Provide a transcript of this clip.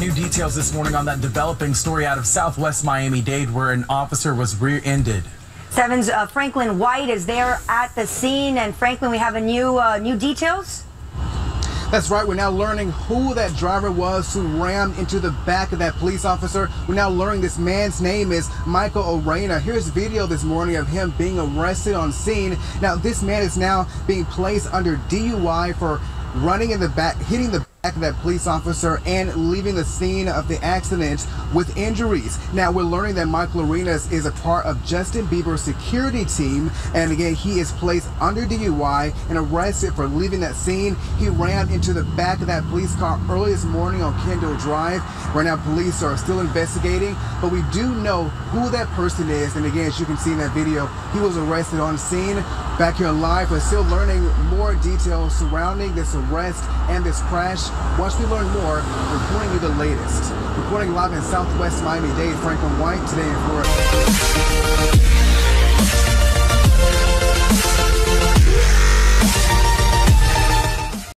details this morning on that developing story out of Southwest Miami-Dade where an officer was rear-ended. Seven's uh, Franklin White is there at the scene. And Franklin, we have a new uh, new details. That's right. We're now learning who that driver was who rammed into the back of that police officer. We're now learning this man's name is Michael Arana. Here's video this morning of him being arrested on scene. Now, this man is now being placed under DUI for running in the back, hitting the back of that police officer and leaving the scene of the accident with injuries. Now we're learning that Michael Arenas is a part of Justin Bieber's security team and again he is placed under DUI and arrested for leaving that scene. He ran into the back of that police car early this morning on Kendall Drive. Right now police are still investigating but we do know who that person is and again as you can see in that video he was arrested on scene back here live but still learning more details surrounding this arrest and this crash once we learn more, reporting you the latest. Reporting live in Southwest Miami-Dade, Franklin White, today in Florida.